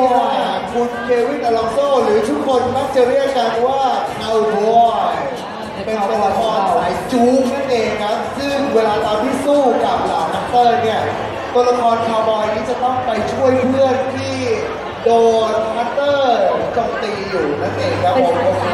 ว่าคุณเควินอลองโซหรือทุกคนมักจะเรียกกันว่าคาวบอยเป็นตัวละครสายจู๊กนั่นเองครับซึ่งเวลาตอนที่สู้กับเหล่านักเตอร์เนี่ยตัวละครคาวบอยนี้จะต้องไปช่วยเพื่อนที่โดนฮัตเตอร์จงตีอยู่นั่นเองครับผม